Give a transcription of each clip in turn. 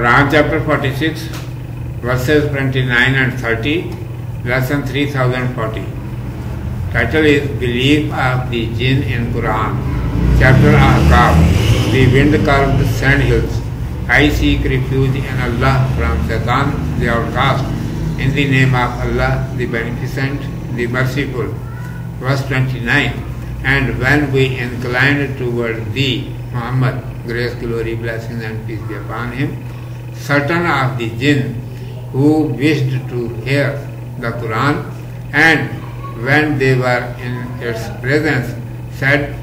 Quran chapter 46, verses 29 and 30, lesson 3040. Title is Belief of the Jinn in Quran. Chapter Ahqaf, the wind-carved sandhills. I seek refuge in Allah from Satan, the outcast, in the name of Allah, the Beneficent, the Merciful. Verse 29. And when we inclined toward thee, Muhammad, grace, glory, blessings, and peace be upon him, certain of the jinn who wished to hear the Quran, and when they were in its presence, said,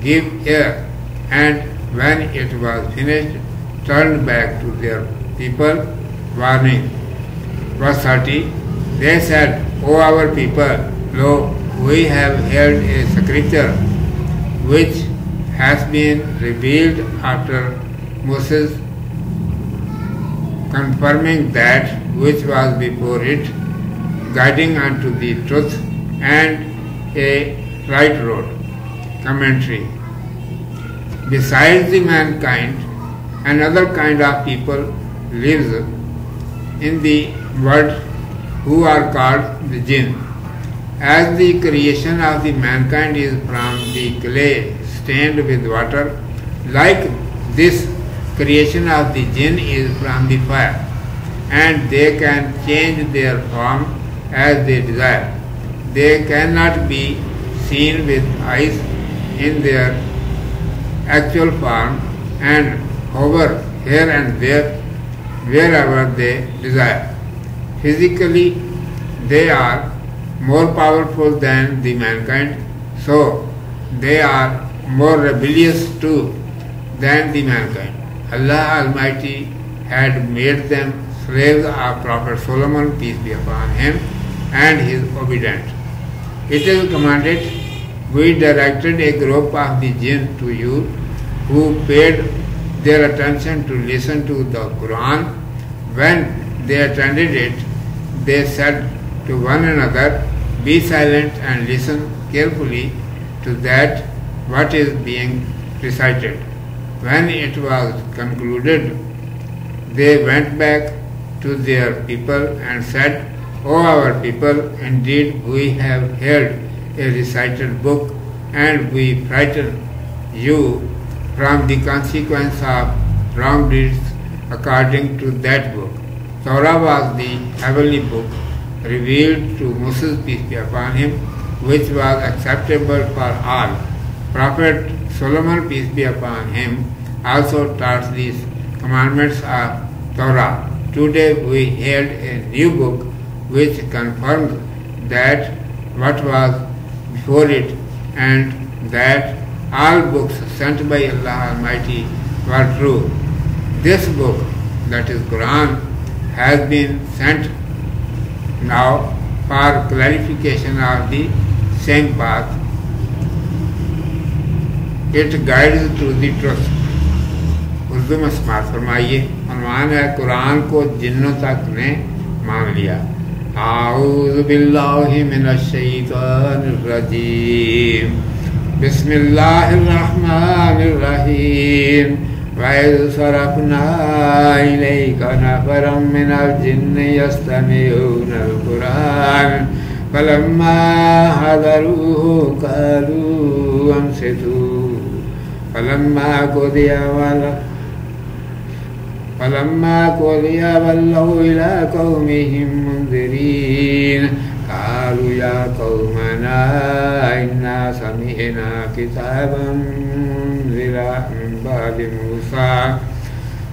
Give ear, and when it was finished, turned back to their people, warning. Verse 30 They said, O our people, lo, we have heard a scripture which has been revealed after Moses, confirming that which was before it, guiding unto the truth and a right road. Commentary. Besides the mankind, another kind of people lives in the world who are called the jinn. As the creation of the mankind is from the clay stained with water, like this creation of the jinn is from the fire, and they can change their form as they desire. They cannot be seen with eyes in their actual form and hover here and there wherever they desire. Physically, they are more powerful than the mankind, so they are more rebellious too than the mankind. Allah Almighty had made them slaves of Prophet Solomon, peace be upon him, and his obedient. It is commanded, we directed a group of the jinn to you who paid their attention to listen to the Quran. When they attended it, they said to one another, Be silent and listen carefully to that what is being recited. When it was concluded, they went back to their people and said, O our people, indeed we have heard a recited book and we frighten you from the consequence of wrong deeds according to that book. Torah was the heavenly book revealed to Moses, peace be upon him, which was acceptable for all. Prophet Solomon, peace be upon him, also taught these commandments of Torah. Today we held a new book which confirms that what was before it and that all books sent by Allah Almighty were true. This book, that is Quran, has been sent now for clarification of the same path. It guide to the trust Urdu में समाज फरमाइए। हनुमान है, कुरान को जिन्नों तक ने मान लिया। बिस्मिल्लाहिर्रहमानिर्रहीम। وإذ صرفنا إليك نفرا من الجن يستمعون القرآن فلما حضروه قالوا أنصتوا فلما قضي ولا فلما قضي ولوا إلى قومهم منذرين. قالوا يا قومنا إنا سمعنا كتابا منزلا من بعد موسى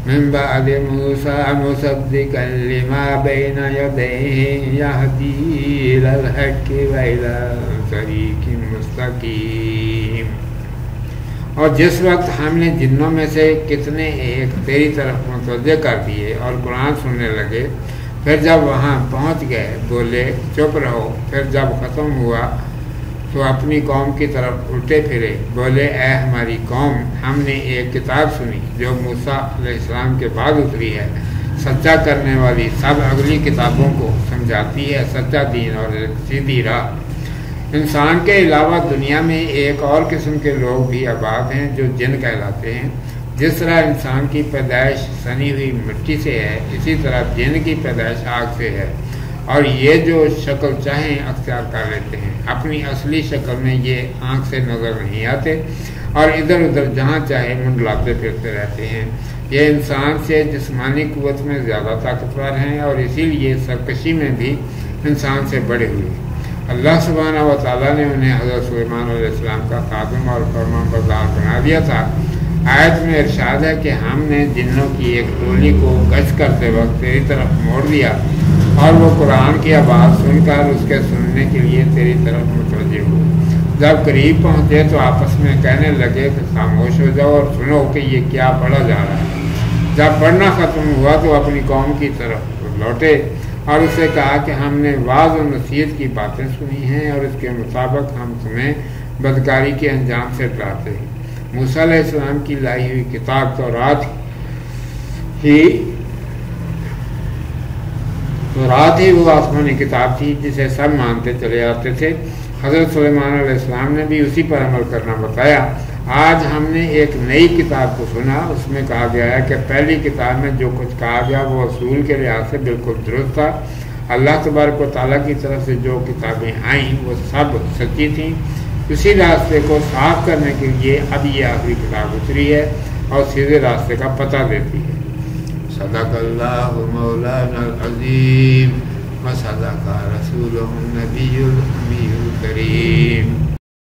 من بعد موسى مصدقا لما بين يديه يهدي إلى الحق وإلى طريق مستقيم. और जिस वक्त हमने जिन्नों में से कितने एक तेरी तरफ़ मुतवजह कर दिए और कुरान सुनने लगे, फिर जब वहाँ पहुँच गए, बोले, चुप रहो। फिर जब ख़त्म हुआ तो अपनी कौम की तरफ़ उल्टे फिरे। बोले ए हमारी कौम, हमने एक किताब सुनी, जो मूसा इस्लाम के बाद उतरी है। सच्चा करने वाली सब अगली किताबों को समझाती है, सच्चा दीन और सीधी राह। इंसान के अलावा दुनिया में एक और किस्म के लोग भी आबाद हैं जो जिन कहलाते हैं। जिस तरह इंसान की पैदाइश सनी हुई मिट्टी से है, इसी तरह जिन की पैदाइश आग से है। और ये जो शक्ल चाहें, अख्तियार कर लेते हैं। अपनी असली शक्ल में ये आँख से नज़र नहीं आते और इधर उधर जहाँ चाहे मंडलाते फिरते रहते हैं। ये इंसान से जिसमानी कुत में ज़्यादा ताकतवर हैं और इसीलिए सरकशी में भी इंसान से बड़े हुए अल्लाह सुबहाना व ताली ने उन्हें हज़रत सलेमान का खादम और फरमा बरदार बना दिया था। आयत में इरशाद है कि हमने जिन्नों की एक टोली को गश करते वक्त तेरी तरफ़ मोड़ दिया और वो कुरान की आवाज़ सुनकर उसके सुनने के लिए तेरी तरफ़ मुतवजह हो जब करीब पहुँचे तो आपस में कहने लगे कि खामोश हो जाओ और सुनो कि ये क्या पढ़ा जा रहा है। जब पढ़ना ख़त्म हुआ तो अपनी कौम की तरफ़ लौटे। और उसे कहा कि हमने वाज और नसीहत की बातें सुनी हैं और इसके मुताबिक हम तुम्हें बदकारी के अंजाम से डराते हैं। मूसा इस्लाम की लाई हुई किताब तो रात ही तो रात ही वो आसमानी किताब थी जिसे सब मानते चले आते थे। हज़रत सलेमान ने भी उसी पर अमल करना बताया। आज हमने एक नई किताब को सुना, उसमें कहा गया है कि पहली किताब में जो कुछ कहा गया, वो असूल के लिहाज से बिल्कुल दुरुस्त था। अल्लाह तबारक वाली की तरफ़ से जो किताबें आईं, वो सब सच्ची थीं। उसी रास्ते को साफ़ करने के लिए अब ये आखिरी किताब उतरी है और सीधे रास्ते का पता देती है। सदाकल्लाजीम सदाका रसूल करीम।